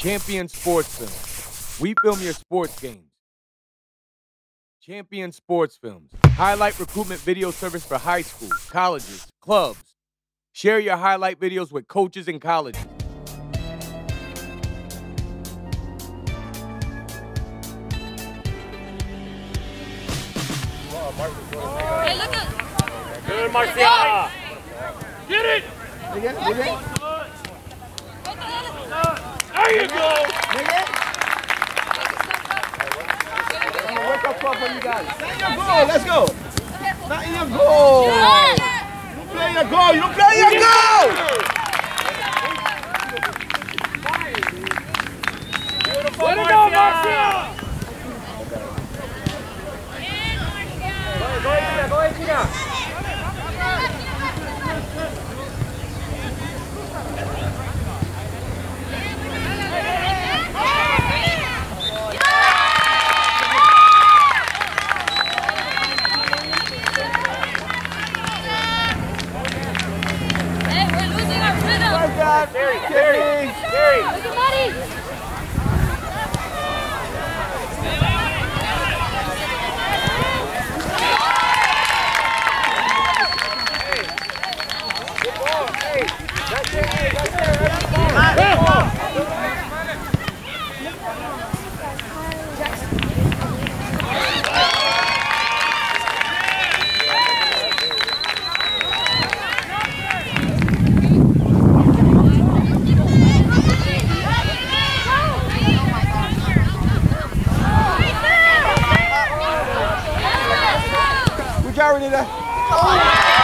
Champion Sports Films. We film your sports games. Champion Sports Films. Highlight recruitment video service for high schools, colleges, clubs. Share your highlight videos with coaches and colleges. Hey, look at. Good, Marcia. Get it. Nigga, nigga, There you go. wake up for you guys. Your goal. Let's go. Not in your goal. You play your goal. You play your goal. Let it go, Marcia. Hey, we're losing our Terry, Terry, Terry. Look at Maddie. carry today. Oh.